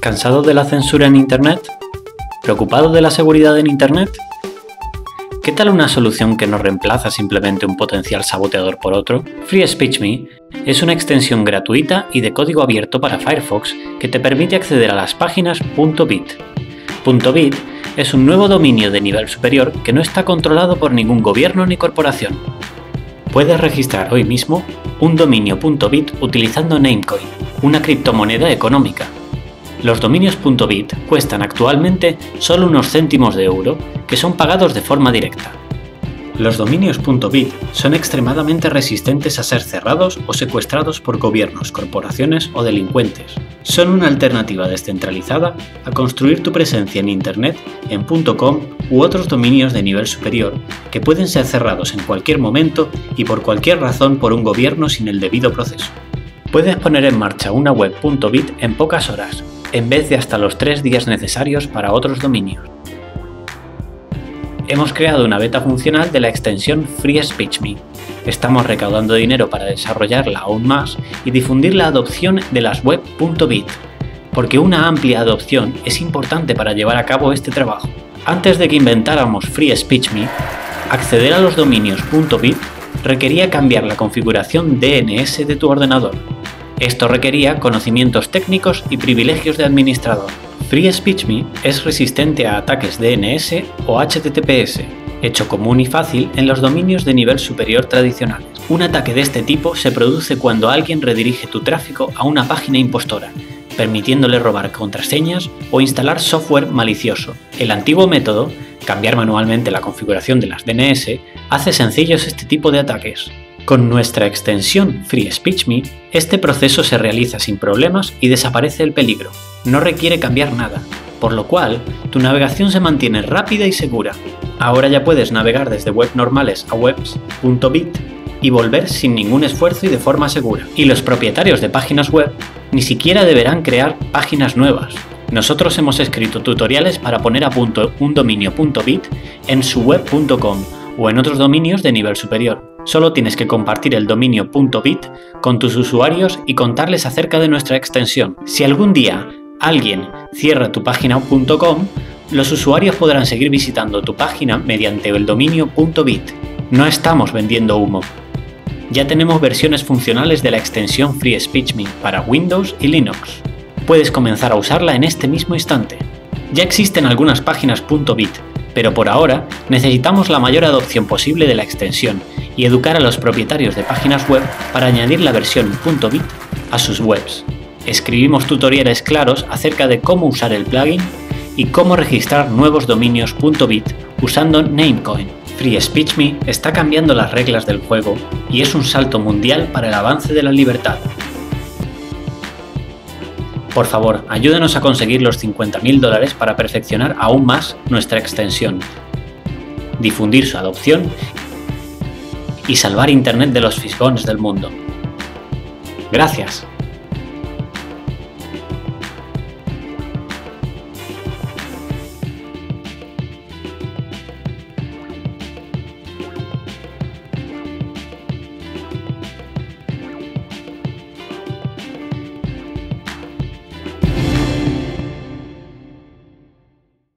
¿Cansado de la censura en Internet? ¿Preocupado de la seguridad en Internet? ¿Qué tal una solución que no reemplaza simplemente un potencial saboteador por otro? Free Speech Me es una extensión gratuita y de código abierto para Firefox que te permite acceder a las páginas .bit. .bit es un nuevo dominio de nivel superior que no está controlado por ningún gobierno ni corporación. Puedes registrar hoy mismo un dominio .bit utilizando Namecoin, una criptomoneda económica los dominios .bit cuestan actualmente solo unos céntimos de euro que son pagados de forma directa. Los dominios .bit son extremadamente resistentes a ser cerrados o secuestrados por gobiernos, corporaciones o delincuentes. Son una alternativa descentralizada a construir tu presencia en Internet en .com u otros dominios de nivel superior que pueden ser cerrados en cualquier momento y por cualquier razón por un gobierno sin el debido proceso. Puedes poner en marcha una web .bit en pocas horas en vez de hasta los tres días necesarios para otros dominios. Hemos creado una beta funcional de la extensión Free Speech Me. Estamos recaudando dinero para desarrollarla aún más y difundir la adopción de las web.bit, porque una amplia adopción es importante para llevar a cabo este trabajo. Antes de que inventáramos Free Speech Me, acceder a los dominios .bit requería cambiar la configuración DNS de tu ordenador, esto requería conocimientos técnicos y privilegios de administrador. FreeSpeechMe es resistente a ataques DNS o HTTPS, hecho común y fácil en los dominios de nivel superior tradicionales. Un ataque de este tipo se produce cuando alguien redirige tu tráfico a una página impostora, permitiéndole robar contraseñas o instalar software malicioso. El antiguo método, cambiar manualmente la configuración de las DNS, hace sencillos este tipo de ataques. Con nuestra extensión FreeSpeechMe, este proceso se realiza sin problemas y desaparece el peligro. No requiere cambiar nada, por lo cual tu navegación se mantiene rápida y segura. Ahora ya puedes navegar desde web normales a webs.bit y volver sin ningún esfuerzo y de forma segura. Y los propietarios de páginas web ni siquiera deberán crear páginas nuevas. Nosotros hemos escrito tutoriales para poner a punto un dominio.bit en su web.com o en otros dominios de nivel superior. Solo tienes que compartir el dominio .bit con tus usuarios y contarles acerca de nuestra extensión. Si algún día alguien cierra tu página .com, los usuarios podrán seguir visitando tu página mediante el dominio .bit. No estamos vendiendo humo. Ya tenemos versiones funcionales de la extensión Free Speech Me para Windows y Linux. Puedes comenzar a usarla en este mismo instante. Ya existen algunas páginas .bit, pero por ahora necesitamos la mayor adopción posible de la extensión y educar a los propietarios de páginas web para añadir la versión .bit a sus webs. Escribimos tutoriales claros acerca de cómo usar el plugin y cómo registrar nuevos dominios .bit usando Namecoin. Free Speech Me está cambiando las reglas del juego y es un salto mundial para el avance de la libertad. Por favor, ayúdenos a conseguir los 50.000 dólares para perfeccionar aún más nuestra extensión, difundir su adopción y salvar Internet de los fisgones del mundo. Gracias.